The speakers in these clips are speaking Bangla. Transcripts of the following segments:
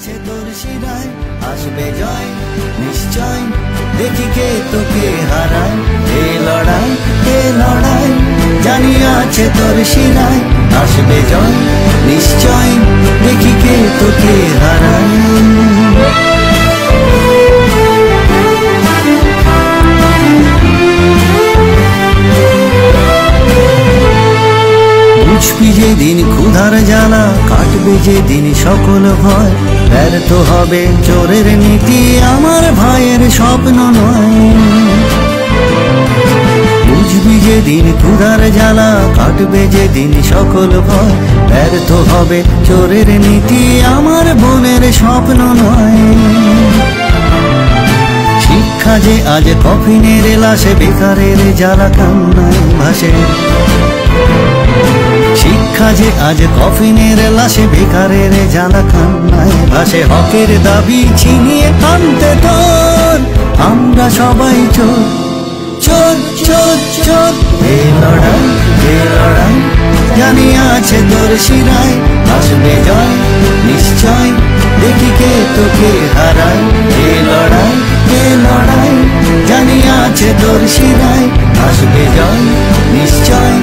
আছে তোর শিরায় আসবে জয়, নিশ্চয়। দেখি কে তোকে হারায় এ লড়াই এ লড়াই জানি আছে তোর শিরায়, আসবে জয়, নিশ্চয়। দেখি কে তোকে হারায়। বুঝবি যেদিন ক্ষুধার জ্বালা কাটবে যেদিন সকল ভয়, ব্যর্থ হবে চোরের নীতি আমার ভাইয়ের স্বপ্ন নয়। বুঝবি যেদিন ক্ষুধার জ্বালা কাটবে যেদিন সকল ভয়, ব্যর্থ হবে চোরের নীতি আমার বোনের স্বপ্ন নয়। শিক্ষা যে আজ কফিনের লাশে, বেকারের জ্বালা কান্নায় ভাসে। যে আজ কফিনের লাশে বেকারের জ্বালা কান্নায় ভাসে হকের দাবি ছিনিয়ে আনতে তোর। আমরা সবাই চোর চোর চোর চোর। এ লড়াই এ লড়াই, জানি আছে তোর শিরায়। আসবে জয়, নিশ্চয়, দেখি কে তোকে হারায়। এ লড়াই এ লড়াই, জানি আছে তোর শিরায়। আসবে জয়, নিশ্চয়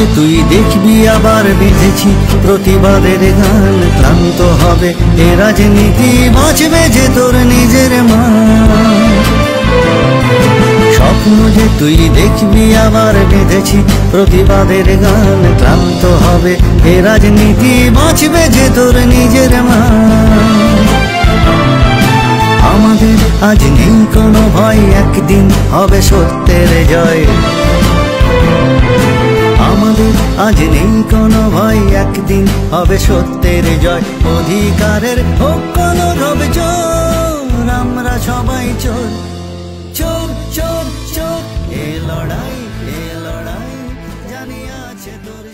যে তুই দেখবি আবার বেঁধেছি। প্রতিবাদের গান ক্লান্ত হবে। এ রাজনীতি বাঁচবে যে তোর নিজের মা স্বপ্ন যে তুই দেখবি আবার বেঁধেছি। প্রতিবাদের গান ক্লান্ত হবে। এ রাজনীতি বাঁচবে যে তোর নিজের মা আমাদের আজ নেই কোনো ভয়, একদিন হবে সত্যের জয়। আজ নেই কোনো ভয়, একদিন হবে সত্যের জয়। অধিকারের হোক কোনো রবে চোর, আমরা সবাই চোর। চোর চোর চোর, এ লড়াই এ লড়াই, জানি আছে তোর